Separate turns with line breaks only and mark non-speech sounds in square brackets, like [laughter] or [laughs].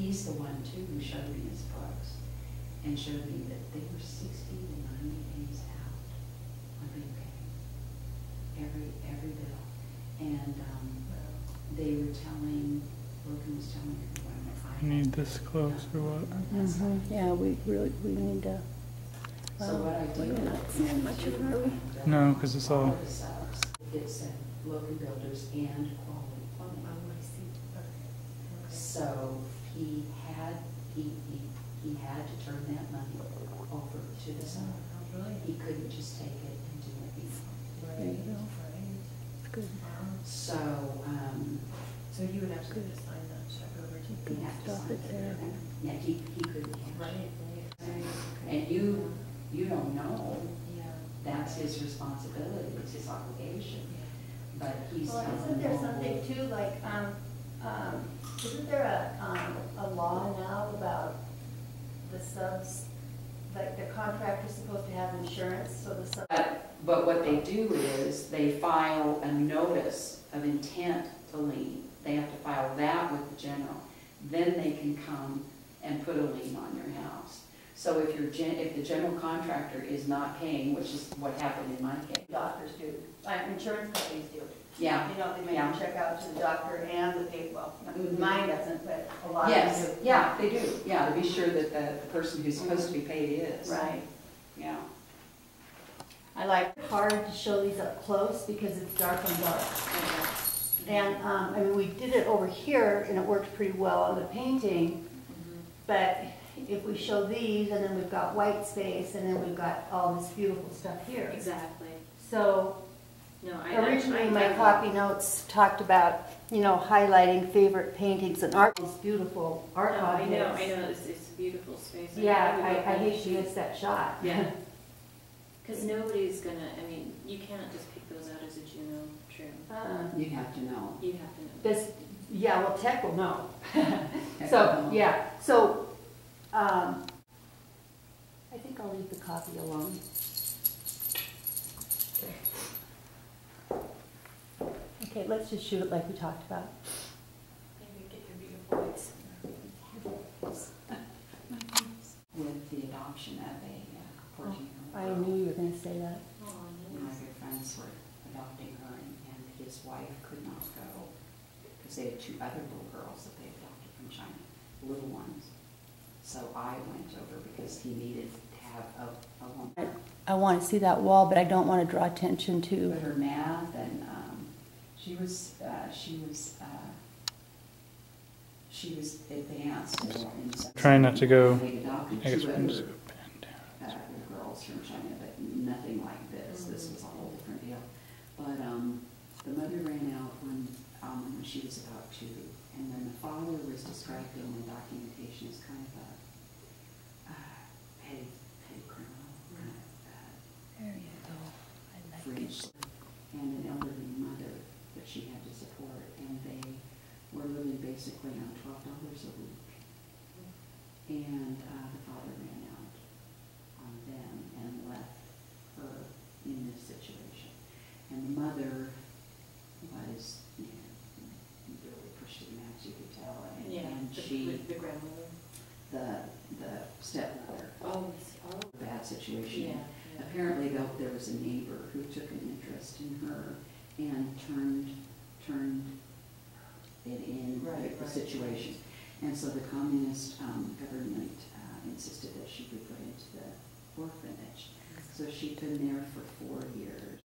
he's the one too who showed me his books and showed me that they were sixty to ninety days out on being paid. Every, every bill. And, um, they were telling, Logan was telling everyone that I.
Need this close or what?
That's-
Mhm, Yeah, we really, we need to,
So what I
Well,
did.
we're not seeing much of it, are we?
No, 'cause it's all-
the subs. It said Logan Builders and Quality Plumbing. So he had, he, he, he had to turn that money over to the sub. He couldn't just take it and do it before.
there you go. It's good.
So, um,
So you would have to just sign that check over to.
he had to
Stop
sign
it there.
it. Yeah, he, he couldn't cash it.
Right.
And you, you don't know,
Yeah.
that's his responsibility, it's his obligation, but he's
Well,
telling
isn't there
them,
something too, like, um, um, isn't there a, um, a law now about the subs, like the contractor's supposed to have insurance, so the sub.
But, but what they do is, they file a notice of intent to lien. They have to file that with the general. Then they can come and put a lien on your house. So if your gen, if the general contractor is not paying, which is what happened in my case.
Doctors do, uh, insurance companies do.
Yeah,
You know, they make
Yeah.
a check out to the doctor and the pay, well, mine doesn't, but a lot of them
yes,
do.
yeah, they do, yeah, to be sure that the, the person who's supposed to be paid is.
Right.
Yeah.
I like hard to show these up close because it's dark and dark. And, um, I mean, we did it over here and it worked pretty well on the painting, but if we show these and then we've got white space and then we've got all this beautiful stuff here.
Exactly.
So
No, I. I-
originally,
I
my
definitely-
copy notes talked about, you know, highlighting favorite paintings and art, these beautiful art
No, I know, I know, it's, it's a beautiful space.
Yeah, I,
love
I
to
hate to
shoot-
miss that shot.
Yeah. [laughs] Cause nobody's gonna, I mean, you can't just pick those out as a Juno trim.
Uh,
You have to know.
You have to know.
This, yeah, well, Tech will know. [laughs] So, yeah, so, um, I think I'll leave the copy alone. Okay, let's just shoot it like we talked about.
Maybe get your beautiful whites.
With the adoption of a fourteen-year-old
I knew you were gonna say that.
Oh,
My
nice.
good friends were adopting her and, and his wife could not go because they had two other little girls that they adopted from China, little ones. So I went over because he needed to have a, a woman.
I wanna see that wall, but I don't wanna draw attention
With
to,
her math and, um, she was, uh, she was, uh, she was advanced in. in-
Trying not to go-
They adopted
I guess
two
we can just go pen down.
uh, girls from China, but nothing like this. This was a whole different deal. But um, the mother ran out when, um, when she was about two, and then the father in the documentation as kind of a uh, petty, petty criminal, kind of uh,
there you go, I like
fringe, and an elderly mother that she had to support, and they were living basically on twelve dollars a week. And uh, the father ran out on them and left her in this situation. And the mother was, you know, really pushed to the max, you could tell, and,
Yeah,
and
the-
she,
The grandmother.
the, the stepmother,
Oh, it's- oh,
bad situation.
yeah. yeah.
Apparently, though, there was a neighbor who took an interest in her and turned, turned it in
Right,
the
right.
situation. And so the communist um, government uh, insisted that she be put into the orphanage. So she'd been there for four years.